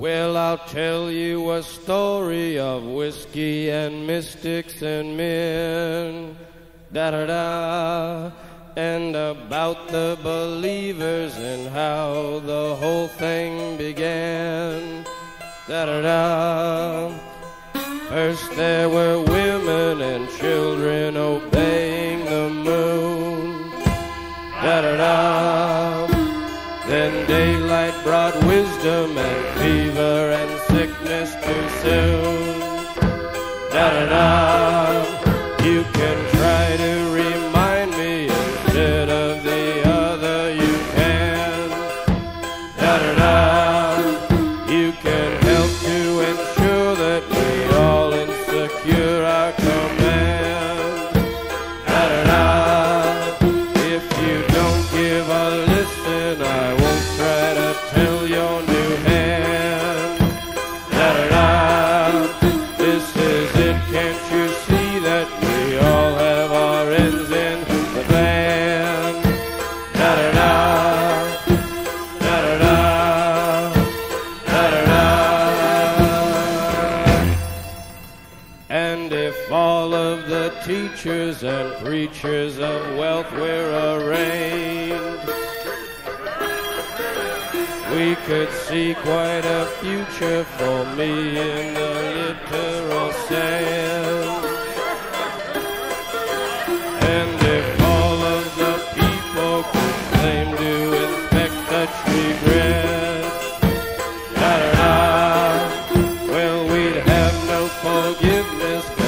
Well, I'll tell you a story of whiskey and mystics and men. Da da da. And about the believers and how the whole thing began. Da da da. First there were women and children obeying the moon. Da da da. Then daylight brought wisdom and Da teachers and preachers of wealth were arraigned, we could see quite a future for me in the literal sense. And if all of the people could claim to inspect such regret, da da da, well, we'd have no forgiveness,